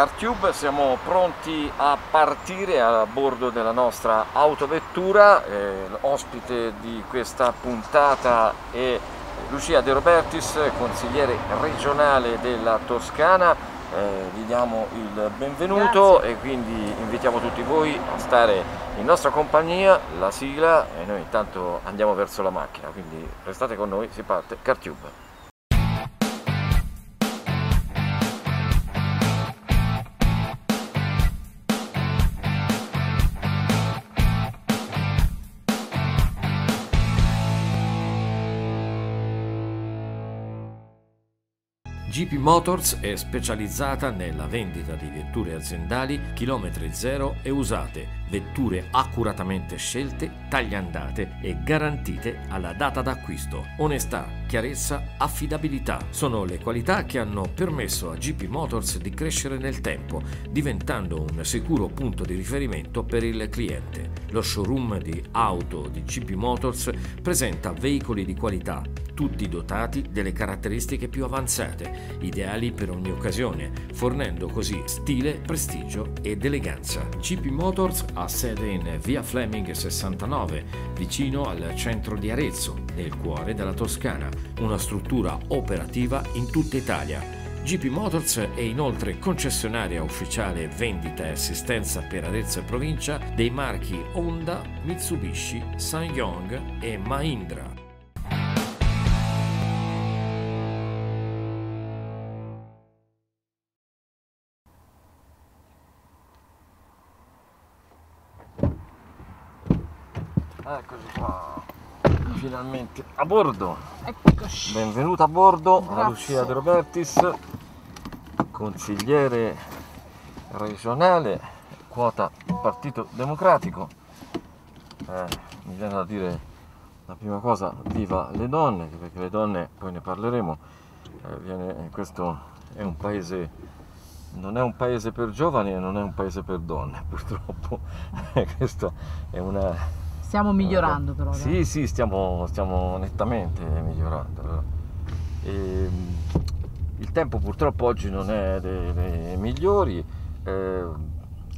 CarTube, siamo pronti a partire a bordo della nostra autovettura. Eh, ospite di questa puntata è Lucia De Robertis, consigliere regionale della Toscana. Eh, gli diamo il benvenuto Grazie. e quindi invitiamo tutti voi a stare in nostra compagnia, la sigla e noi intanto andiamo verso la macchina, quindi restate con noi, si parte CarTube. GP Motors è specializzata nella vendita di vetture aziendali chilometri zero e usate, vetture accuratamente scelte, tagliandate e garantite alla data d'acquisto. Onestà, chiarezza, affidabilità sono le qualità che hanno permesso a GP Motors di crescere nel tempo, diventando un sicuro punto di riferimento per il cliente. Lo showroom di auto di GP Motors presenta veicoli di qualità, tutti dotati delle caratteristiche più avanzate, ideali per ogni occasione, fornendo così stile, prestigio ed eleganza. GP Motors ha sede in via Fleming 69, vicino al centro di Arezzo, nel cuore della Toscana, una struttura operativa in tutta Italia. GP Motors è inoltre concessionaria ufficiale vendita e assistenza per Arezzo e provincia dei marchi Honda, Mitsubishi, SsangYong e Mahindra. Finalmente a bordo. Eccoci. Benvenuta a bordo Grazie. Lucia De Robertis, consigliere regionale, quota Partito Democratico. Eh, mi viene da dire la prima cosa, viva le donne, perché le donne, poi ne parleremo, eh, viene- questo è un paese, non è un paese per giovani e non è un paese per donne, purtroppo. questo è una, Stiamo migliorando però. dai. sì, sì, stiamo, stiamo nettamente migliorando. E, mm, il tempo purtroppo oggi non è dei, dei migliori. Eh,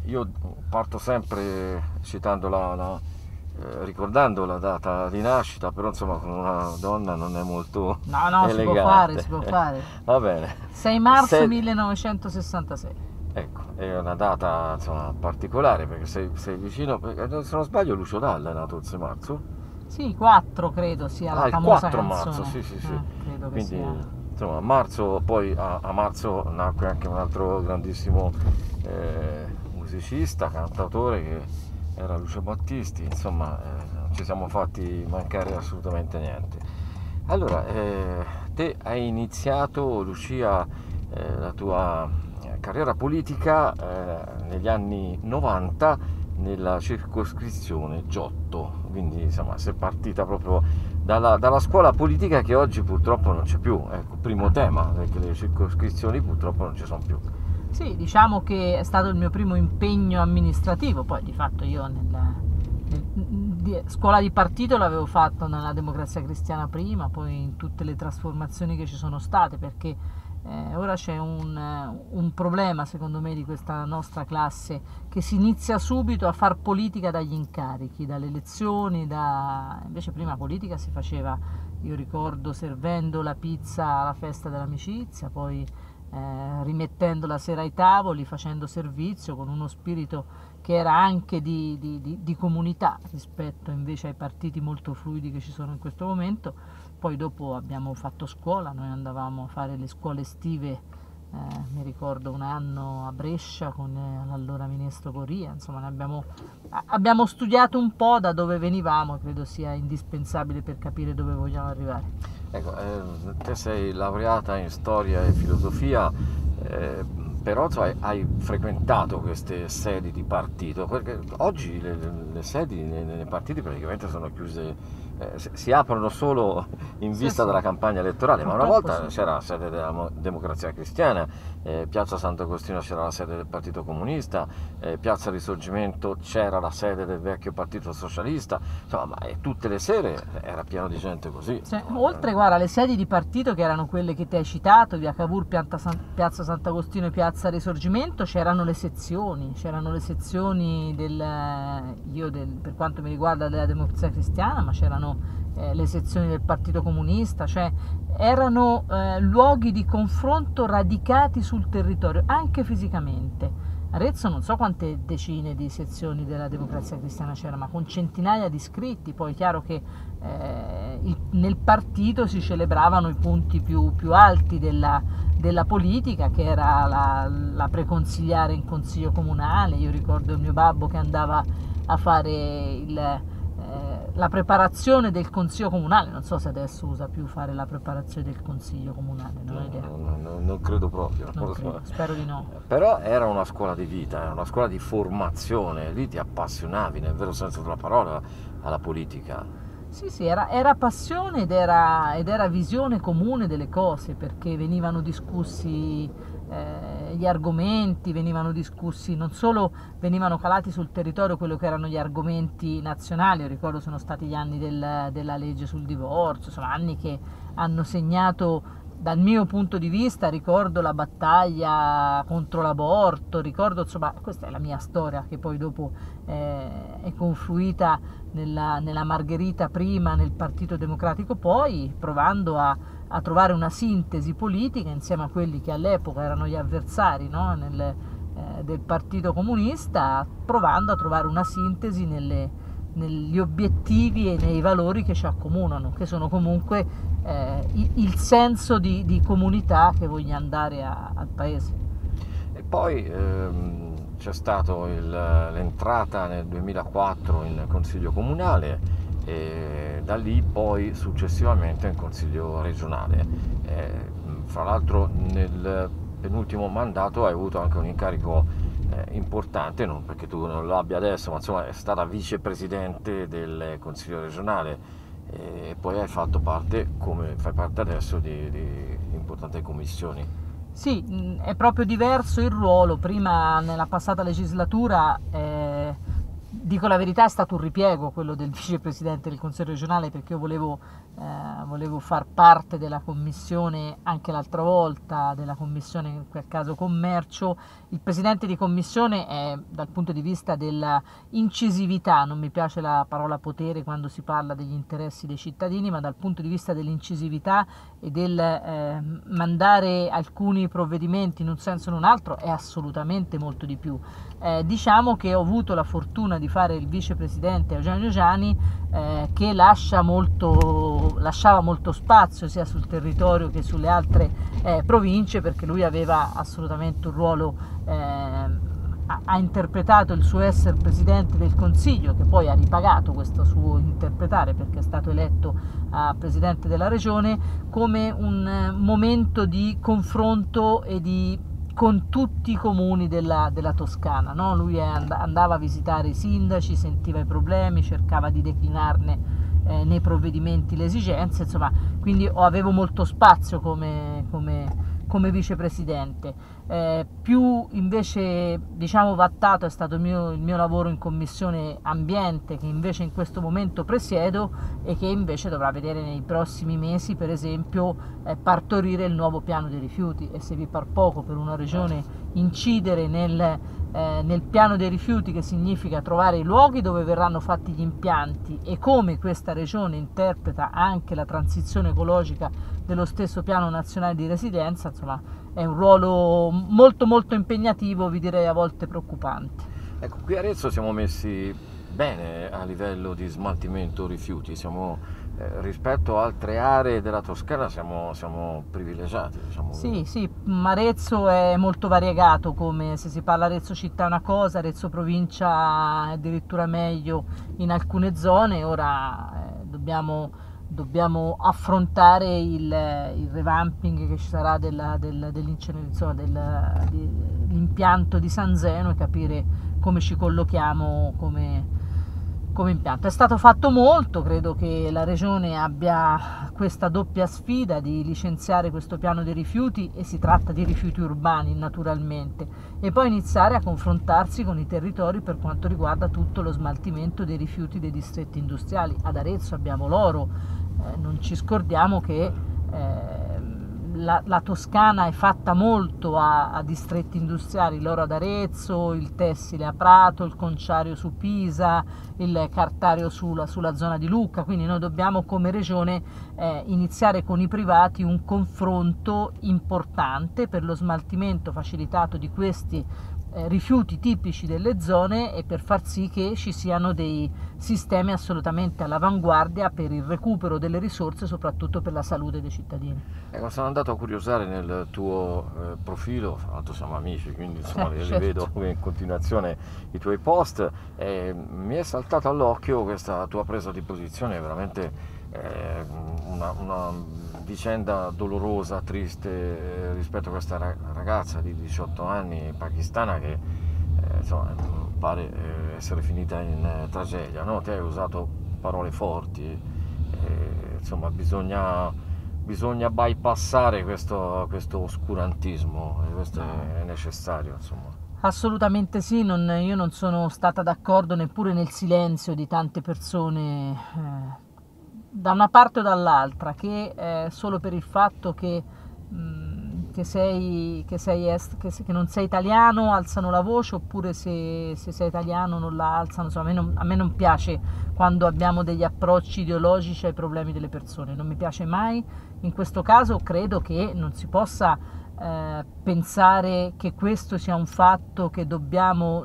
io parto sempre citando la, la- eh, ricordando la data di nascita, però insomma con una donna non è molto No, no, si può elegante. fare, si può fare. Va bene. 6 marzo Se- 1966. Ecco, è una data insomma, particolare perché sei, sei vicino, perché, se non sbaglio Lucio Dalla è nato il 6 marzo. Sì, 4 credo sia la Ah, il famosa 4 canzone. marzo, sì, sì, sì. Eh, Quindi insomma a marzo, poi a, a marzo nacque anche un altro grandissimo eh, musicista, cantautore che era Lucio Battisti, insomma eh, non ci siamo fatti mancare assolutamente niente. Allora, eh, te hai iniziato Lucia eh, la tua eh, carriera politica eh, negli anni 90 nella circoscrizione Giotto, quindi insomma sei partita proprio dalla, dalla scuola politica che oggi purtroppo non c'è più, ecco, primo tema, perché le circoscrizioni purtroppo non ci sono più. Sì, diciamo che è stato il mio primo impegno amministrativo, poi di fatto io nella nel- di- scuola di partito l'avevo fatto nella democrazia cristiana prima, poi in tutte le trasformazioni che ci sono state, perché eh, ora c'è un, eh, un problema secondo me di questa nostra classe che si inizia subito a far politica dagli incarichi, dalle elezioni, da... invece prima politica si faceva, io ricordo, servendo la pizza alla festa dell'amicizia, poi eh, rimettendo la sera ai tavoli, facendo servizio con uno spirito che era anche di, di- di- di comunità rispetto invece ai partiti molto fluidi che ci sono in questo momento. Poi dopo abbiamo fatto scuola, noi andavamo a fare le scuole estive, eh, mi ricordo un anno a Brescia con eh, l'allora ministro Coria, insomma abbiamo, abbiamo studiato un po' da dove venivamo, credo sia indispensabile per capire dove vogliamo arrivare. Ecco, eh, te sei laureata in storia e filosofia, eh, però hai, hai frequentato queste sedi di partito, perché oggi le, le- le sedi nei, partiti praticamente sono chiuse eh, si aprono solo in vista sì, della sì. campagna elettorale, ma una volta sì. c'era la sede della Democrazia Cristiana, eh, Piazza Sant'Agostino c'era la sede del Partito Comunista, eh, Piazza Risorgimento c'era la sede del vecchio Partito Socialista, insomma, ma tutte le sere era pieno di gente così. Cioè, oltre guarda, alle sedi di partito che erano quelle che ti hai citato, via Cavour, Piazza Sant'Agostino e Piazza Risorgimento, c'erano le sezioni, c'erano le sezioni del, io del, per quanto mi riguarda della Democrazia Cristiana, ma c'erano eh, le sezioni del Partito Comunista, cioè erano eh, luoghi di confronto radicati sul territorio, anche fisicamente. Arezzo non so quante decine di sezioni della democrazia cristiana c'era, ma con centinaia di iscritti, poi è chiaro che eh, il, nel partito si celebravano i punti più, più alti della, della, politica, che era la, la preconsigliare in consiglio comunale, io ricordo il mio babbo che andava a fare il, la preparazione del consiglio comunale, non so se adesso usa più fare la preparazione del consiglio comunale, non ho idea. No, no, non credo proprio. Non credo, spero di no. Però era una scuola di vita, era una scuola di formazione, lì ti appassionavi nel vero senso della parola alla politica. Sì, sì, era, era passione ed era, ed era visione comune delle cose, perché venivano discussi eh, gli argomenti venivano discussi, non solo venivano calati sul territorio quello che erano gli argomenti nazionali, io ricordo sono stati gli anni del, della legge sul divorzio, sono anni che hanno segnato dal mio punto di vista ricordo la battaglia contro l'aborto, ricordo insomma questa è la mia storia che poi dopo eh, è confluita nella, nella Margherita prima, nel Partito Democratico poi, provando a, a, trovare una sintesi politica insieme a quelli che all'epoca erano gli avversari no? Nel, eh, del Partito Comunista, provando a trovare una sintesi nelle, negli obiettivi e nei valori che ci accomunano, che sono comunque eh, il, senso di, di, comunità che vogliamo dare a, al Paese. E poi ehm c'è stata l'entrata nel 2004 in Consiglio Comunale e da lì poi successivamente in Consiglio regionale. E, fra l'altro nel penultimo mandato hai avuto anche un incarico eh, importante, non perché tu non lo abbia adesso, ma insomma è stata vicepresidente del Consiglio regionale e poi hai fatto parte, come fai parte adesso, di, di importanti commissioni. Sì, mm, è proprio diverso il ruolo. Prima, nella passata legislatura, eh, dico la verità, è stato un ripiego quello del vicepresidente del Consiglio regionale perché io volevo, eh, volevo far parte della commissione anche l'altra volta, della commissione in quel caso commercio. Il presidente di commissione è dal punto di vista dell'incisività, non mi piace la parola potere quando si parla degli interessi dei cittadini, ma dal punto di vista dell'incisività e del eh, mandare alcuni provvedimenti in un senso o in un altro è assolutamente molto di più. Eh, diciamo che ho avuto la fortuna di fare il vicepresidente Eugenio Giani eh, che lascia molto, lasciava molto spazio sia sul territorio che sulle altre eh, province perché lui aveva assolutamente un ruolo eh, ha interpretato il suo essere presidente del Consiglio, che poi ha ripagato questo suo interpretare perché è stato eletto a presidente della regione, come un eh, momento di confronto e di con tutti i comuni della, della Toscana. No? Lui and- andava a visitare i sindaci, sentiva i problemi, cercava di declinarne eh, nei provvedimenti le esigenze, insomma, quindi avevo molto spazio come, come come vicepresidente. Eh, più invece diciamo vattato è stato il mio, il mio, lavoro in commissione ambiente che invece in questo momento presiedo e che invece dovrà vedere nei prossimi mesi per esempio eh, partorire il nuovo piano dei rifiuti e se vi par poco per una regione incidere nel, eh, nel piano dei rifiuti che significa trovare i luoghi dove verranno fatti gli impianti e come questa regione interpreta anche la transizione ecologica dello stesso piano nazionale di residenza, insomma è un ruolo molto molto impegnativo, vi direi a volte preoccupante. Ecco, qui a Arezzo siamo messi bene a livello di smaltimento rifiuti, siamo, eh, rispetto a altre aree della Toscana siamo, siamo privilegiati. Diciamo. Sì, sì, Arezzo è molto variegato, come se si parla Arezzo città è una cosa, Arezzo provincia è addirittura meglio in alcune zone, ora eh, dobbiamo dobbiamo affrontare il, il, revamping che ci sarà della, del, dell'impianto di San Zeno e capire come ci collochiamo come, come impianto. È stato fatto molto, credo che la Regione abbia questa doppia sfida di licenziare questo piano dei rifiuti e si tratta di rifiuti urbani naturalmente e poi iniziare a confrontarsi con i territori per quanto riguarda tutto lo smaltimento dei rifiuti dei distretti industriali. Ad Arezzo abbiamo l'oro, non ci scordiamo che eh, la, la, Toscana è fatta molto a, a, distretti industriali, l'oro ad Arezzo, il tessile a Prato, il conciario su Pisa, il cartario sulla, sulla zona di Lucca, quindi noi dobbiamo come regione eh, iniziare con i privati un confronto importante per lo smaltimento facilitato di questi eh, rifiuti tipici delle zone e per far sì che ci siano dei sistemi assolutamente all'avanguardia per il recupero delle risorse, soprattutto per la salute dei cittadini. Ecco, sono andato a curiosare nel tuo eh, profilo, tra l'altro siamo amici, quindi insomma eh, li certo. vedo in continuazione i tuoi post e mi è saltata all'occhio questa tua presa di posizione veramente eh, una, una vicenda dolorosa, triste eh, rispetto a questa ragazza di 18 anni pakistana che eh, insomma, pare eh, essere finita in tragedia. No? Te hai usato parole forti, insomma bisogna, bisogna bypassare questo, questo oscurantismo e questo è necessario. Insomma. Assolutamente sì, non, io non sono stata d'accordo neppure nel silenzio di tante persone eh, da una parte o dall'altra, che eh, solo per il fatto che, mh, che, sei, che, sei est, che, che, non sei italiano alzano la voce, oppure se, se sei italiano non la alzano. Insomma, a, me non, a me non piace quando abbiamo degli approcci ideologici ai problemi delle persone, non mi piace mai. In questo caso credo che non si possa eh, pensare che questo sia un fatto che dobbiamo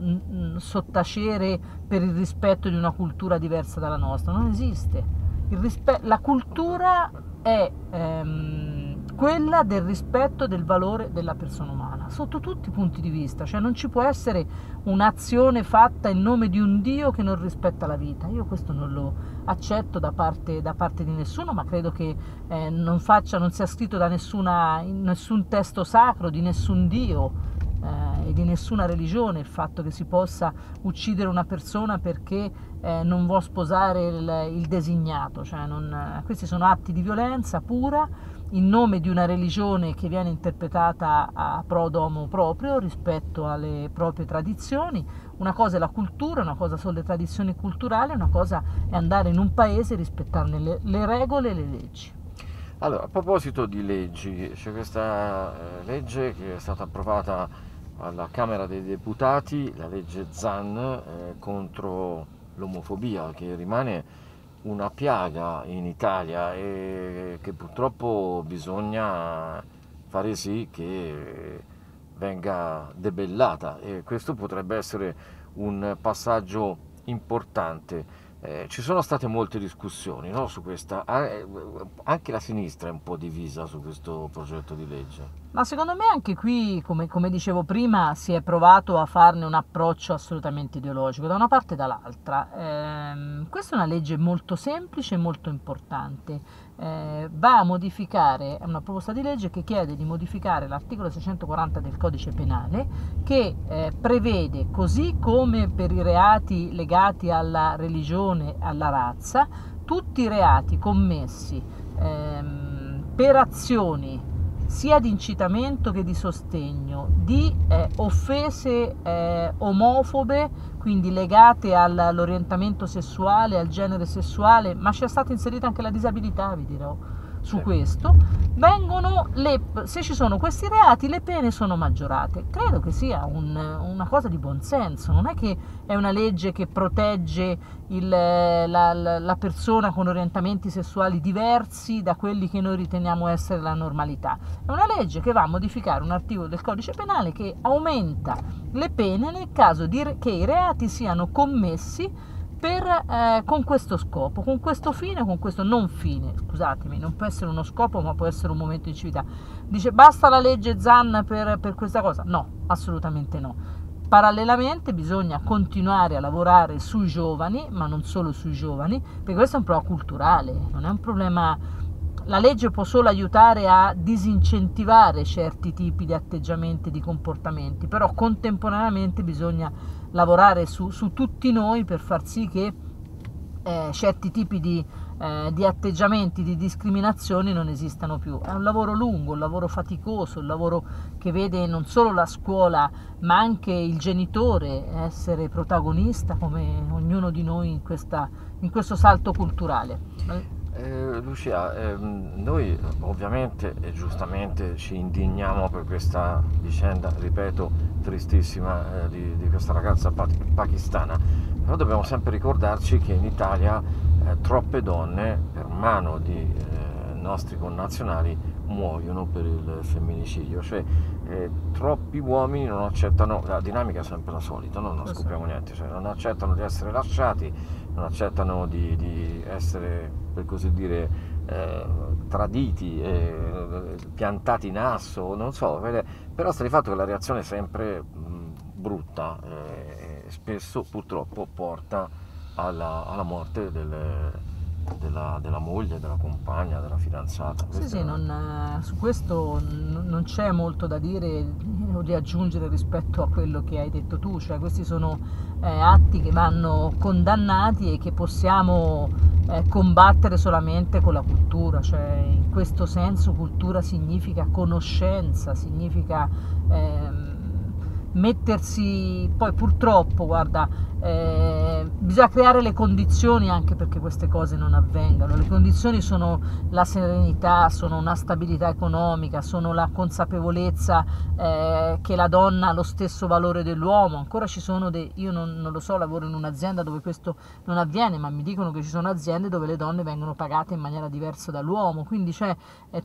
sottacere per il rispetto di una cultura diversa dalla nostra, non esiste rispe- la cultura è ehm, quella del rispetto del valore della persona umana, sotto tutti i punti di vista, cioè non ci può essere un'azione fatta in nome di un Dio che non rispetta la vita. Io questo non lo accetto da parte, da parte di nessuno, ma credo che eh, non, faccia, non sia scritto da nessuna, in nessun testo sacro, di nessun Dio eh, e di nessuna religione il fatto che si possa uccidere una persona perché eh, non vuole sposare il, il designato, cioè non, eh, questi sono atti di violenza pura in nome di una religione che viene interpretata a pro domo proprio rispetto alle proprie tradizioni. Una cosa è la cultura, una cosa sono le tradizioni culturali, una cosa è andare in un paese e rispettarne le, le regole e le leggi. Allora, a proposito di leggi, c'è questa eh, legge che è stata approvata alla Camera dei Deputati, la legge ZAN eh, contro l'omofobia, che rimane una piaga in Italia e che purtroppo bisogna fare sì che venga debellata e questo potrebbe essere un passaggio importante. Eh, ci sono state molte discussioni no, su questa, eh, anche la sinistra è un po' divisa su questo progetto di legge. Ma secondo me anche qui, come, come, dicevo prima, si è provato a farne un approccio assolutamente ideologico, da una parte e dall'altra. Eh, questa è una legge molto semplice e molto importante. Eh, va a modificare, è una proposta di legge che chiede di modificare l'articolo 640 del codice penale che eh, prevede, così come per i reati legati alla religione e alla razza, tutti i reati commessi ehm, per azioni sia di incitamento che di sostegno, di eh, offese eh, omofobe, quindi legate all'orientamento sessuale, al genere sessuale, ma c'è stata inserita anche la disabilità, vi dirò su questo, vengono le, se ci sono questi reati le pene sono maggiorate. Credo che sia un, una cosa di buonsenso, non è che è una legge che protegge il, la, la, la, persona con orientamenti sessuali diversi da quelli che noi riteniamo essere la normalità. È una legge che va a modificare un articolo del codice penale che aumenta le pene nel caso di, che i reati siano commessi per, eh, con questo scopo, con questo fine, con questo non fine, scusatemi, non può essere uno scopo ma può essere un momento di civiltà. Dice basta la legge Zan per, per questa cosa? No, assolutamente no. Parallelamente bisogna continuare a lavorare sui giovani, ma non solo sui giovani, perché questo è un problema culturale, non è un problema... La legge può solo aiutare a disincentivare certi tipi di atteggiamenti, di comportamenti, però contemporaneamente bisogna lavorare su, su tutti noi per far sì che eh, certi tipi di, eh, di, atteggiamenti, di discriminazioni non esistano più. È un lavoro lungo, un lavoro faticoso, un lavoro che vede non solo la scuola ma anche il genitore essere protagonista come ognuno di noi in, questa, in questo salto culturale. Eh, Lucia, ehm, noi ovviamente e giustamente ci indigniamo per questa vicenda, ripeto, tristissima eh, di, di, questa ragazza pakistana, però dobbiamo sempre ricordarci che in Italia eh, troppe donne per mano di eh, nostri connazionali muoiono per il femminicidio, cioè eh, troppi uomini non accettano, la dinamica è sempre la solita, no? non scopriamo niente, cioè, non accettano di essere lasciati, non accettano di, di essere per così dire, eh, traditi, eh, piantati in asso, non so, però sta di fatto che la reazione è sempre brutta e spesso purtroppo porta alla, alla morte delle, della, della, moglie, della compagna, della fidanzata. Sì, sì, non, eh, su questo non c'è molto da dire o di aggiungere rispetto a quello che hai detto tu, cioè questi sono eh, atti che vanno condannati e che possiamo eh, combattere solamente con la cultura, cioè in questo senso cultura significa conoscenza, significa... Ehm, mettersi poi purtroppo guarda eh, bisogna creare le condizioni anche perché queste cose non avvengano. Le condizioni sono la serenità sono una stabilità economica sono la consapevolezza eh, che la donna ha lo stesso valore dell'uomo. Ancora ci sono dei io non, non, lo so lavoro in un'azienda dove questo non avviene ma mi dicono che ci sono aziende dove le donne vengono pagate in maniera diversa dall'uomo. Quindi c'è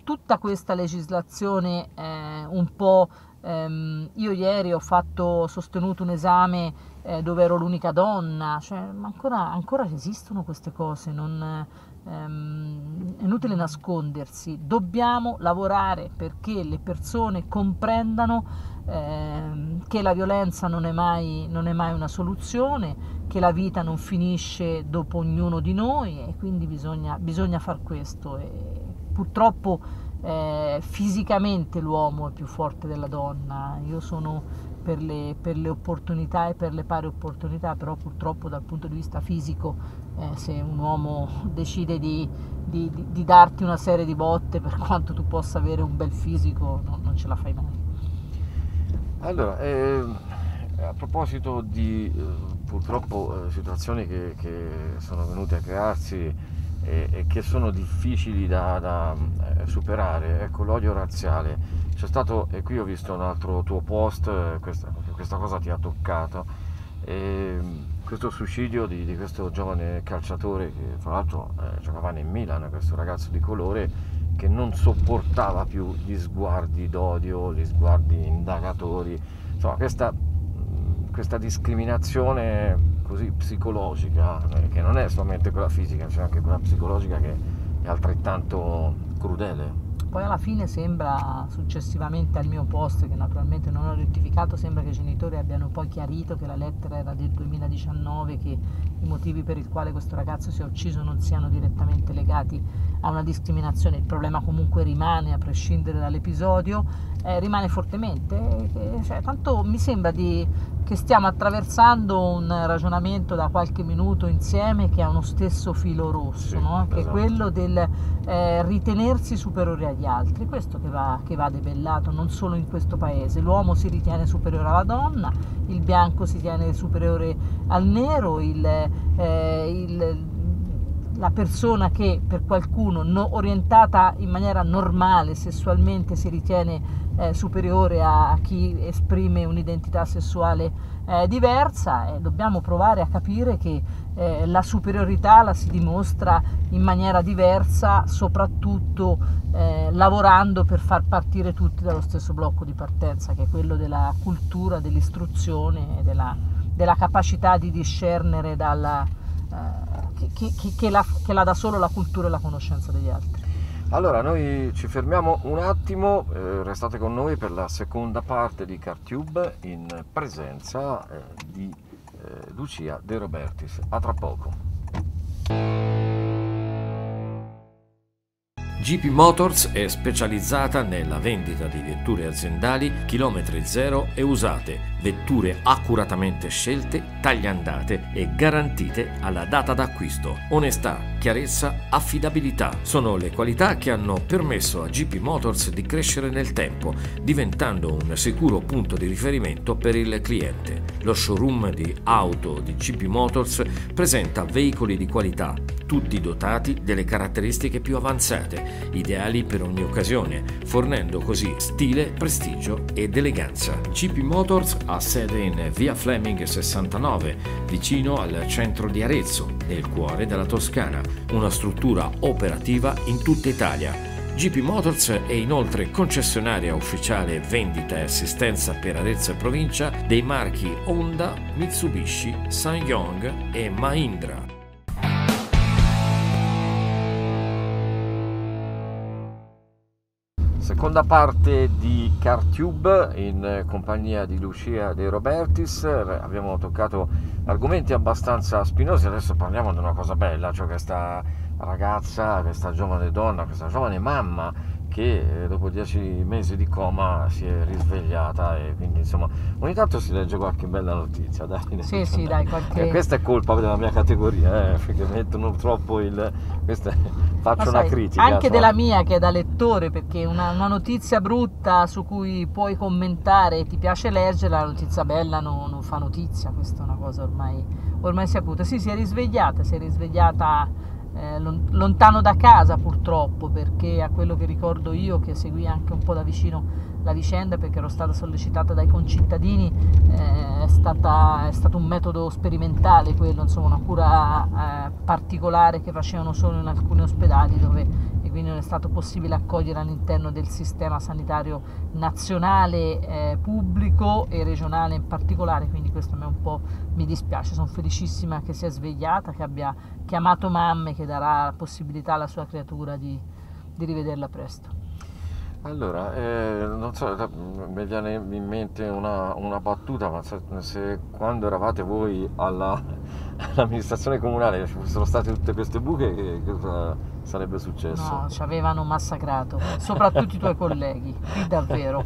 tutta questa legislazione eh, un po' Um, io ieri ho fatto, sostenuto un esame eh, dove ero l'unica donna, cioè, ma ancora, ancora esistono queste cose, non, um, è inutile nascondersi, dobbiamo lavorare perché le persone comprendano eh, che la violenza non è, mai, non è mai una soluzione, che la vita non finisce dopo ognuno di noi e quindi bisogna, bisogna far questo. E purtroppo eh, fisicamente l'uomo è più forte della donna, io sono per le, per le, opportunità e per le pari opportunità, però purtroppo dal punto di vista fisico eh, se un uomo decide di, di, di, darti una serie di botte per quanto tu possa avere un bel fisico no, non ce la fai mai. Allora, eh, a proposito di eh, purtroppo eh, situazioni che, che sono venute a crearsi e, e che sono difficili da, da eh, superare. Ecco, l'odio razziale. C'è stato, e qui ho visto un altro tuo post, eh, questa, questa cosa ti ha toccato, e, questo suicidio di, di, questo giovane calciatore che tra l'altro eh, giocava nel Milan, questo ragazzo di colore che non sopportava più gli sguardi d'odio, gli sguardi indagatori, insomma questa, questa discriminazione così psicologica, che non è solamente quella fisica, c'è anche quella psicologica che è altrettanto crudele. Poi alla fine sembra, successivamente al mio post, che naturalmente non ho rettificato, sembra che i genitori abbiano poi chiarito che la lettera era del 2019, che i motivi per il quale questo ragazzo si è ucciso non siano direttamente legati a una discriminazione. Il problema comunque rimane, a prescindere dall'episodio, eh, rimane fortemente. Eh, cioè, tanto mi sembra di che stiamo attraversando un ragionamento da qualche minuto insieme che ha uno stesso filo rosso, sì, no? che esatto. è quello del eh, ritenersi superiori agli altri, questo che va, che va debellato non solo in questo paese, l'uomo si ritiene superiore alla donna, il bianco si ritiene superiore al nero, il, eh, il la persona che per qualcuno no, orientata in maniera normale sessualmente si ritiene eh, superiore a chi esprime un'identità sessuale eh, diversa e dobbiamo provare a capire che eh, la superiorità la si dimostra in maniera diversa soprattutto eh, lavorando per far partire tutti dallo stesso blocco di partenza che è quello della cultura, dell'istruzione e della, della capacità di discernere dalla, eh, che, che, che, la, che la dà solo la cultura e la conoscenza degli altri. Allora, noi ci fermiamo un attimo, eh, restate con noi per la seconda parte di CarTube in presenza eh, di eh, Lucia De Robertis. A tra poco. GP Motors è specializzata nella vendita di vetture aziendali chilometri zero e usate vetture accuratamente scelte, tagliandate e garantite alla data d'acquisto. Onestà, chiarezza, affidabilità sono le qualità che hanno permesso a GP Motors di crescere nel tempo, diventando un sicuro punto di riferimento per il cliente. Lo showroom di auto di GP Motors presenta veicoli di qualità, tutti dotati delle caratteristiche più avanzate, ideali per ogni occasione, fornendo così stile, prestigio ed eleganza. GP Motors ha sede in via Fleming 69, vicino al centro di Arezzo, nel cuore della Toscana, una struttura operativa in tutta Italia. GP Motors è inoltre concessionaria ufficiale vendita e assistenza per Arezzo e provincia dei marchi Honda, Mitsubishi, SsangYong e Mahindra. Seconda parte di CarTube in compagnia di Lucia De Robertis. Abbiamo toccato argomenti abbastanza spinosi, adesso parliamo di una cosa bella, cioè questa ragazza, questa giovane donna, questa giovane mamma che eh, dopo dieci mesi di coma si è risvegliata e quindi insomma ogni tanto si legge qualche bella notizia dai. Sì sì dai qualche... e questa è colpa della mia categoria eh, perché mettono troppo il questa... faccio sai, una critica anche so. della mia che è da lettore perché una, una, notizia brutta su cui puoi commentare e ti piace leggere la notizia bella no, non fa notizia questa è una cosa ormai ormai saputa sì si è risvegliata si è risvegliata eh, lontano da casa purtroppo perché a quello che ricordo io che seguì anche un po' da vicino la vicenda perché ero stata sollecitata dai concittadini eh, è, stata, è, stato un metodo sperimentale quello insomma una cura eh, particolare che facevano solo in alcuni ospedali dove quindi non è stato possibile accogliere all'interno del sistema sanitario nazionale eh, pubblico e regionale in particolare, quindi questo me un po' mi dispiace, sono felicissima che sia svegliata, che abbia chiamato mamme, che darà la possibilità alla sua creatura di, di rivederla presto. Allora, eh, non so, mi viene in mente una, una battuta, ma se, se, quando eravate voi alla, all'amministrazione comunale ci fossero state tutte queste buche, che cosa sarebbe successo? No, ci avevano massacrato, soprattutto i tuoi colleghi, qui davvero.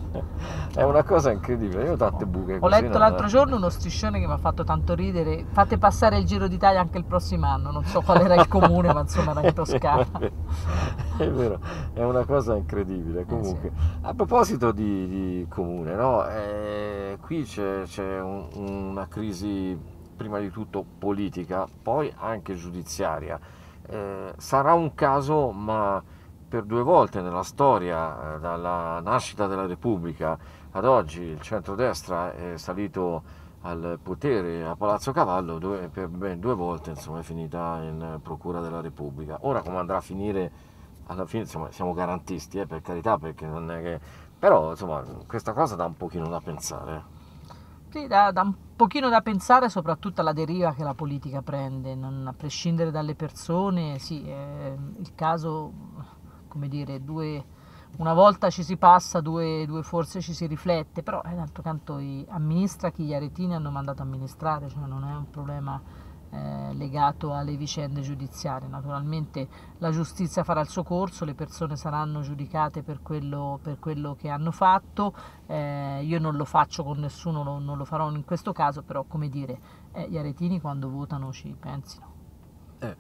È una cosa incredibile, io ho tante buche. Ho letto l'altro giorno uno striscione che mi ha fatto tanto ridere, fate passare il Giro d'Italia anche il prossimo anno, non so qual era il comune, ma insomma era in Toscana. È vero, è una cosa incredibile. Comunque, eh sì. a proposito di, di comune, no? eh, qui c'è, c'è un, una crisi prima di tutto politica, poi anche giudiziaria eh, sarà un caso, ma per due volte nella storia, eh, dalla nascita della Repubblica ad oggi, il centrodestra è salito al potere a Palazzo Cavallo, dove per ben due volte insomma, è finita in Procura della Repubblica. Ora come andrà a finire, alla fine insomma, siamo garantisti, eh, per carità, perché non è che... però insomma, questa cosa dà un pochino da pensare. Sì, dà, dà, un pochino da pensare soprattutto alla deriva che la politica prende, non, a prescindere dalle persone, sì, eh, il caso, come dire, due, una volta ci si passa, due, due forse ci si riflette, però eh, d'altro canto amministra chi gli aretini hanno mandato amministrare, cioè non è un problema eh, legato alle vicende giudiziarie. Naturalmente la giustizia farà il suo corso, le persone saranno giudicate per quello, per quello che hanno fatto, eh, io non lo faccio con nessuno, non, non, lo farò in questo caso, però come dire, eh, gli aretini quando votano ci pensino. Eh,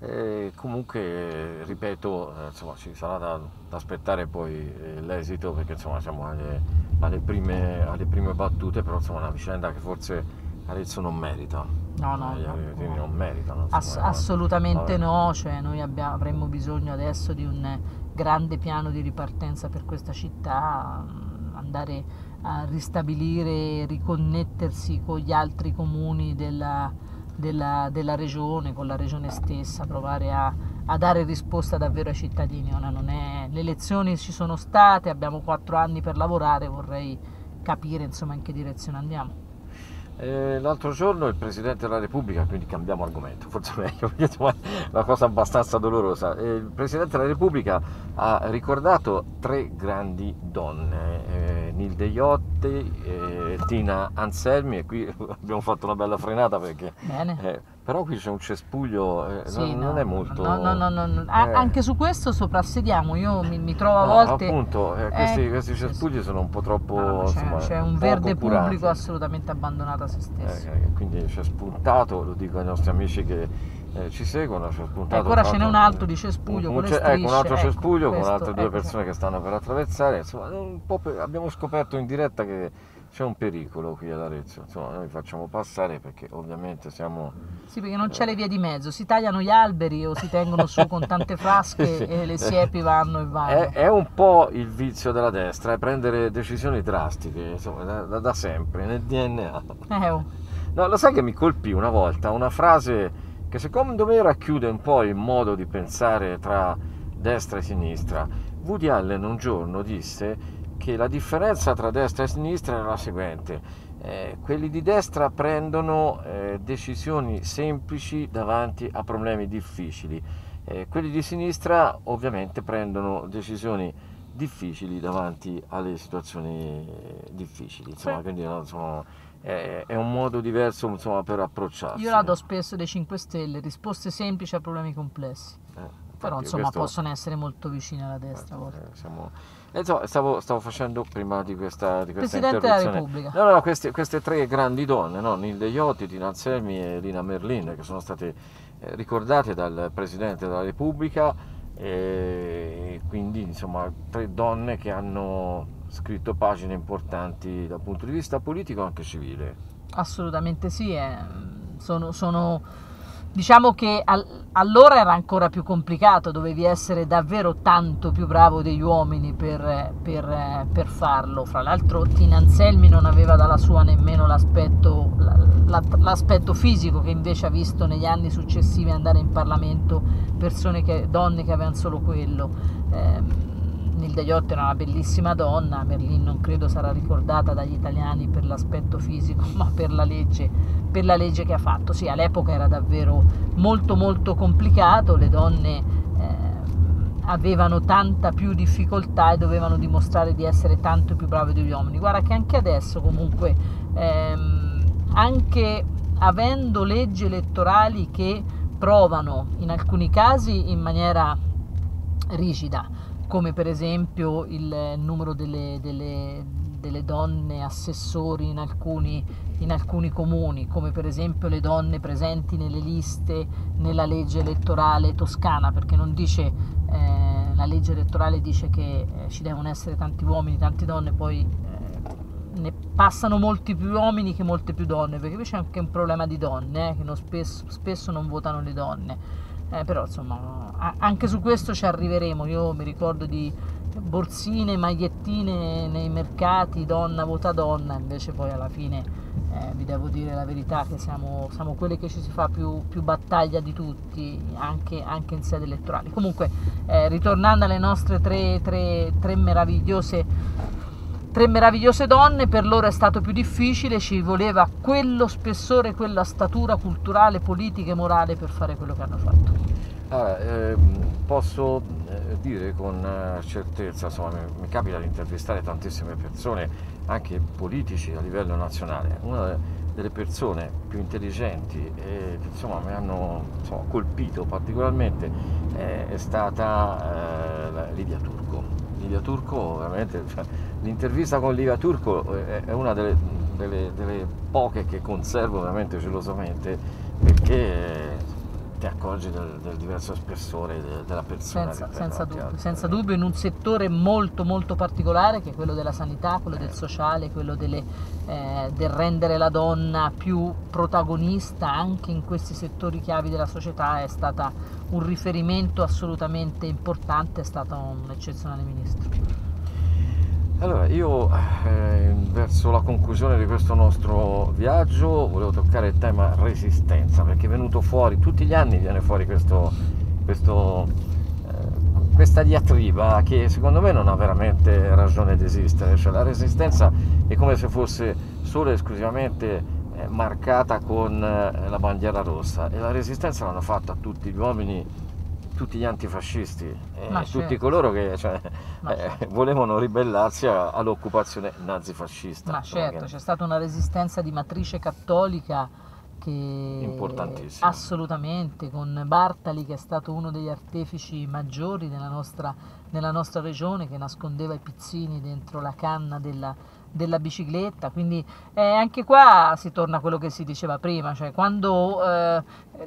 eh, comunque, ripeto, eh, insomma, ci sarà da, da aspettare poi l'esito perché insomma, siamo alle, alle, prime, alle prime battute, però insomma, una vicenda che forse Arezzo non merita. No, no, eh, no, non meritano. Ass- assolutamente no, cioè noi abbiamo, avremmo bisogno adesso di un grande piano di ripartenza per questa città, mm, andare a ristabilire, riconnettersi con gli altri comuni della, della, della regione, con la regione stessa, provare a, a, dare risposta davvero ai cittadini. È, le elezioni ci sono state, abbiamo quattro anni per lavorare, vorrei capire insomma in che direzione andiamo. Eh, l'altro giorno il Presidente della Repubblica, quindi cambiamo argomento, forse meglio, perché è una cosa abbastanza dolorosa. Eh, il Presidente della Repubblica ha ricordato tre grandi donne eh, Nilde Iotti, eh, Tina Anselmi e qui abbiamo fatto una bella frenata perché... Eh, però qui c'è un cespuglio, eh, sì, non, no, non, è molto... No, no, no, no eh. anche su questo soprassediamo, io mi, mi trovo a volte... appunto, eh, questi, eh, questi, cespugli sono un po' troppo... c'è, insomma, c'è un verde curati. pubblico assolutamente abbandonato a se stesso. quindi c'è spuntato, lo dico ai nostri amici che eh, ci seguono, c'è spuntato. Ecco, ora ce n'è un altro di cespuglio un, con strisce, Ecco, un altro ecco, cespuglio questo, con altre due ecco. persone che stanno per attraversare. Insomma, per, abbiamo scoperto in diretta che c'è un pericolo qui ad Arezzo. Insomma, noi facciamo passare perché ovviamente siamo. Sì, perché non c'è le vie di mezzo, si tagliano gli alberi o si tengono su con tante frasche sì, e le siepi vanno e vanno. È, è, un po' il vizio della destra, è prendere decisioni drastiche, insomma, da, da, da sempre, nel DNA. Eh, oh. No, lo sai che mi colpì una volta una frase che secondo me racchiude un po' il modo di pensare tra destra e sinistra. Woody Allen un giorno disse che la differenza tra destra e sinistra era la seguente. Eh, quelli di destra prendono eh, decisioni semplici davanti a problemi difficili, eh, quelli di sinistra ovviamente prendono decisioni difficili davanti alle situazioni difficili. Insomma, quindi no, sono, è, è, un modo diverso insomma, per approcciarsi. Io la do spesso dei 5 Stelle, risposte semplici a problemi complessi. Eh, Però insomma questo... possono essere molto vicine alla destra. Eh, siamo... stavo, stavo, facendo prima di questa, di questa Presidente della Repubblica. No, no, queste, queste, tre grandi donne, no? Nilde Iotti, Tina Anselmi e Lina Merlin, che sono state eh, ricordate dal Presidente della Repubblica e quindi insomma tre donne che hanno scritto pagine importanti dal punto di vista politico e anche civile. Assolutamente sì, eh. sono, sono, diciamo che al, allora era ancora più complicato, dovevi essere davvero tanto più bravo degli uomini per, per, per farlo. Fra l'altro Tina Anselmi non aveva dalla sua nemmeno l'aspetto, l'aspetto fisico che invece ha visto negli anni successivi andare in Parlamento persone che, donne che avevano solo quello. Eh, Nilda Iotti era una bellissima donna, Merlin non credo sarà ricordata dagli italiani per l'aspetto fisico, ma per la legge, per la legge che ha fatto. Sì, all'epoca era davvero molto molto complicato, le donne eh, avevano tanta più difficoltà e dovevano dimostrare di essere tanto più brave degli uomini. Guarda che anche adesso comunque, ehm, anche avendo leggi elettorali che provano in alcuni casi in maniera rigida, come per esempio il numero delle, delle, delle donne assessori in alcuni, in alcuni, comuni, come per esempio le donne presenti nelle liste nella legge elettorale toscana, perché non dice, eh, la legge elettorale dice che eh, ci devono essere tanti uomini, tante donne, poi eh, ne passano molti più uomini che molte più donne, perché qui c'è anche un problema di donne, eh, che non spesso, spesso non votano le donne eh, però insomma anche su questo ci arriveremo io mi ricordo di borsine, magliettine nei mercati, donna vota donna, invece poi alla fine eh, vi devo dire la verità che siamo, siamo quelle che ci si fa più, più battaglia di tutti, anche, anche, in sede elettorale. Comunque, eh, ritornando alle nostre tre, tre, tre meravigliose tre meravigliose donne, per loro è stato più difficile, ci voleva quello spessore, quella statura culturale, politica e morale per fare quello che hanno fatto. Allora, eh, posso eh, dire con eh, certezza, insomma, mi, mi, capita di intervistare tantissime persone, anche politici a livello nazionale. Una delle persone più intelligenti e che insomma, mi hanno insomma, colpito particolarmente è stata eh, Livia Turco. Livia Turco, veramente, cioè, l'intervista con Livia Turco è una delle, delle, delle poche che conservo veramente gelosamente perché ti accorgi del, del diverso spessore de, della persona. Senza, senza dubbio, senza dubbio, in un settore molto molto particolare che è quello della sanità, quello eh. del sociale, quello delle, eh, del rendere la donna più protagonista anche in questi settori chiavi della società è stata un riferimento assolutamente importante, è stato un eccezionale ministro. Allora, io eh, verso la conclusione di questo nostro viaggio volevo toccare il tema resistenza, perché è venuto fuori, tutti gli anni viene fuori questo, questo, eh, questa diatriba che secondo me non ha veramente ragione di esistere, cioè la resistenza è come se fosse solo e esclusivamente marcata con eh, la bandiera rossa e la resistenza l'hanno fatta tutti gli uomini tutti gli antifascisti e Ma tutti certo. coloro che cioè, eh, certo. volevano ribellarsi all'occupazione nazifascista. Ma certo, c'è stata una resistenza di matrice cattolica che Importantissima. assolutamente con Bartali che è stato uno degli artefici maggiori nella nostra, nella nostra regione che nascondeva i pizzini dentro la canna della, della bicicletta quindi eh, anche qua si torna a quello che si diceva prima cioè quando eh,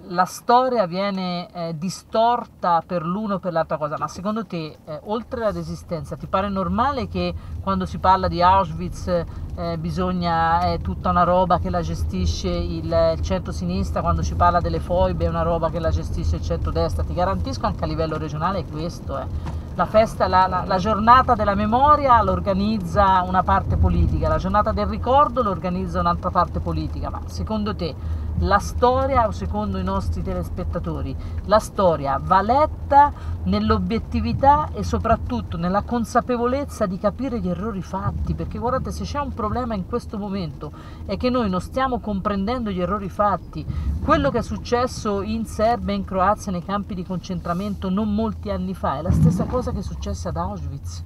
la storia viene eh, distorta per l'uno o per l'altra cosa ma secondo te eh, oltre alla resistenza ti pare normale che quando si parla di Auschwitz eh, bisogna è tutta una roba che la gestisce il, centro-sinistra, quando si parla delle foibe è una roba che la gestisce il centro-destra. Ti garantisco anche a livello regionale è questo. eh. La festa, la, la- la giornata della memoria l'organizza una parte politica, la giornata del ricordo l'organizza un'altra parte politica. Ma secondo te la storia, secondo i nostri telespettatori, la storia va letta nell'obiettività e soprattutto nella consapevolezza di capire gli errori fatti, perché guardate se c'è un problema in questo momento è che noi non stiamo comprendendo gli errori fatti. Quello che è successo in Serbia e in Croazia nei campi di concentramento non molti anni fa è la stessa cosa che è successa ad Auschwitz.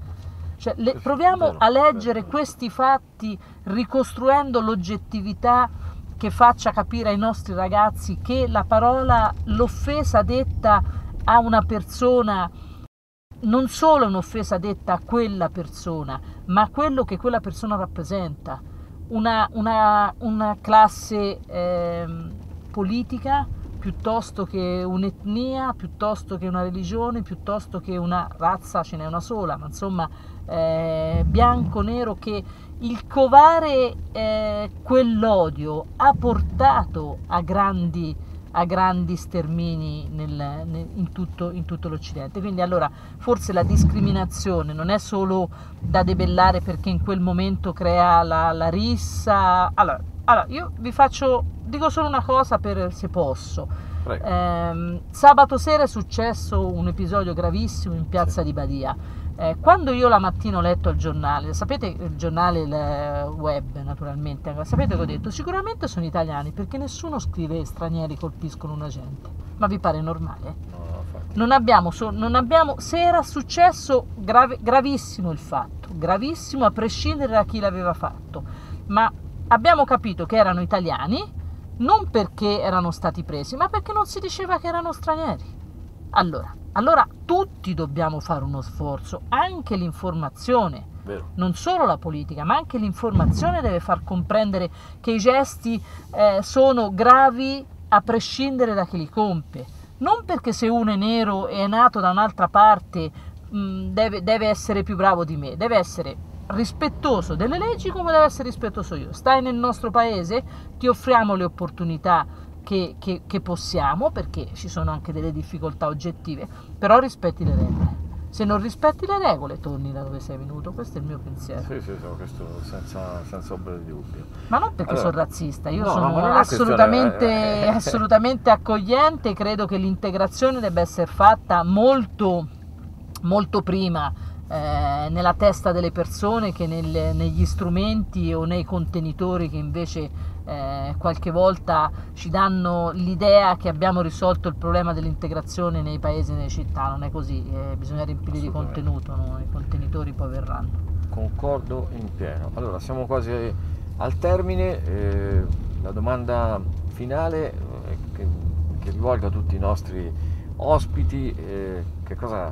Cioè, le- proviamo a leggere questi fatti ricostruendo l'oggettività che faccia capire ai nostri ragazzi che la parola, l'offesa detta a una persona non solo un'offesa detta a quella persona, ma a quello che quella persona rappresenta. Una, una- una classe ehm, politica piuttosto che un'etnia, piuttosto che una religione, piuttosto che una razza, ce n'è una sola, ma insomma eh, bianco, nero, che il covare eh, quell'odio ha portato a grandi, a grandi stermini nel- nel- in, tutto, in tutto l'Occidente. Quindi allora forse la discriminazione non è solo da debellare perché in quel momento crea la, la rissa. Allora, allora, io vi faccio, dico solo una cosa per se posso. Ehm, sabato sera è successo un episodio gravissimo in piazza di Badia. Eh, quando io la mattina ho letto il giornale, sapete il giornale il eh, web naturalmente, sapete che ho detto? Sicuramente sono italiani perché nessuno scrive stranieri colpiscono un agente. Ma vi pare normale? No. Non abbiamo, so- non abbiamo se era successo grave- gravissimo il fatto, gravissimo a prescindere da chi l'aveva fatto, ma abbiamo capito che erano italiani non perché erano stati presi, ma perché non si diceva che erano stranieri. Allora, allora tutti dobbiamo fare uno sforzo, anche l'informazione Vero. non solo la politica, ma anche l'informazione deve far comprendere che i gesti eh, sono gravi a prescindere da chi li compie. Non perché se uno è nero e è nato da un'altra parte mh, deve, deve essere più bravo di me, deve essere rispettoso delle leggi come deve essere rispettoso io. Stai nel nostro paese, ti offriamo le opportunità che, che- che possiamo, perché ci sono anche delle difficoltà oggettive, però rispetti le regole. Se non rispetti le regole, torni da dove sei venuto. Questo è il mio pensiero. Sì, sì, sì, questo senza, senza ombra di dubbio. Ma non perché Allora, sono razzista, io no, sono questione- assolutamente, eh, eh. assolutamente accogliente, credo che l'integrazione debba essere fatta molto, molto prima eh, nella testa delle persone che nel- negli strumenti o nei contenitori che invece eh, qualche volta ci danno l'idea che abbiamo risolto il problema dell'integrazione nei paesi e nelle città, non è così, eh, bisogna riempire di contenuto, no? i contenitori poi verranno. Concordo in pieno. Allora, siamo quasi al termine. eh, la domanda finale eh, che, che rivolgo a tutti i nostri ospiti, che cosa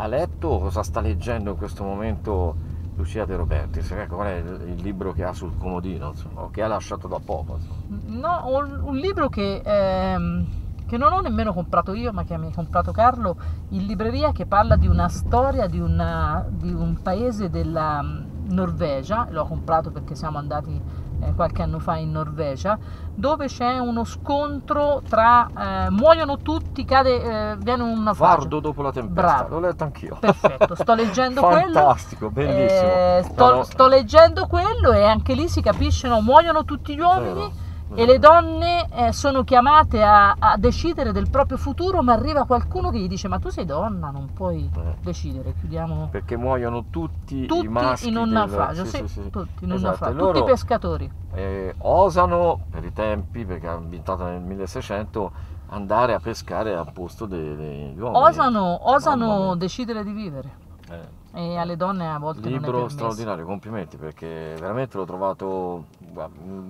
ha letto o cosa sta leggendo in questo momento Lucia De Robertis? Ecco, qual è il, libro che ha sul comodino, insomma, o che ha lasciato da poco? insomma? No, un un libro che, ehm, che non ho nemmeno comprato io, ma che mi ha comprato Carlo in libreria, che parla di una storia di, una- di un paese della mm, Norvegia, l'ho comprato perché siamo andati eh, qualche anno fa in Norvegia, dove c'è uno scontro tra... eh, muoiono tutti, cade, eh, viene un naufragio. Vardo dopo la tempesta, Bravo. l'ho letto anch'io. Perfetto, sto leggendo quello. Fantastico, bellissimo. Eh, sto, sto leggendo quello e anche lì si capisce, no, muoiono tutti gli uomini vero, e le donne eh, sono chiamate a, a decidere del proprio futuro, ma arriva qualcuno che gli dice ma tu sei donna, non puoi Eh. decidere, chiudiamo perché muoiono tutti, tutti i maschi in un del- naufragio, sì, sì, sì, sì. tutti in un Esatto, naufragio, loro, tutti pescatori. eh, osano per i tempi perché ha ambientato nel 1600 andare a pescare al posto dei, degli uomini. Osano, osano decidere di vivere. Eh. E alle donne a volte non è Libro straordinario, complimenti perché veramente l'ho trovato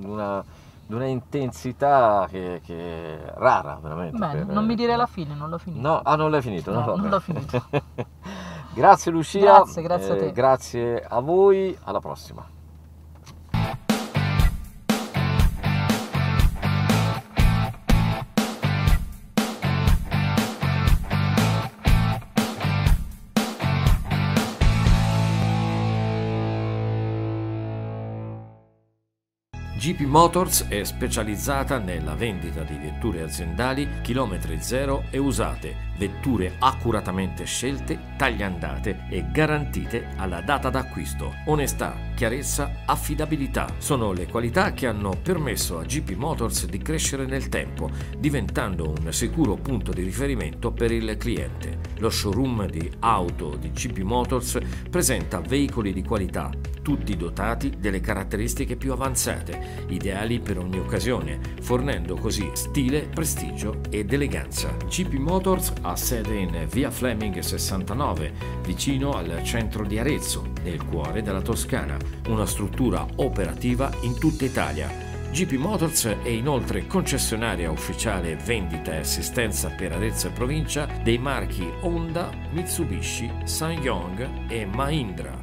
una, di una intensità che, che è rara, veramente. Bene, per- non mi dire la fine, non l'ho finito. No, ah, non l'hai finito? No, vabbè. non l'ho finito. grazie Lucia. Grazie, grazie a eh, te. grazie a voi, alla prossima. GP Motors è specializzata nella vendita di vetture aziendali chilometri zero e usate, vetture accuratamente scelte, tagliandate e garantite alla data d'acquisto. Onestà, chiarezza, affidabilità sono le qualità che hanno permesso a GP Motors di crescere nel tempo, diventando un sicuro punto di riferimento per il cliente. Lo showroom di auto di GP Motors presenta veicoli di qualità, tutti dotati delle caratteristiche più avanzate, ideali per ogni occasione, fornendo così stile, prestigio ed eleganza. GP Motors ha sede in via Fleming 69, vicino al centro di Arezzo, nel cuore della Toscana, una struttura operativa in tutta Italia. GP Motors è inoltre concessionaria ufficiale vendita e assistenza per Arezzo e provincia dei marchi Honda, Mitsubishi, SsangYong e Mahindra.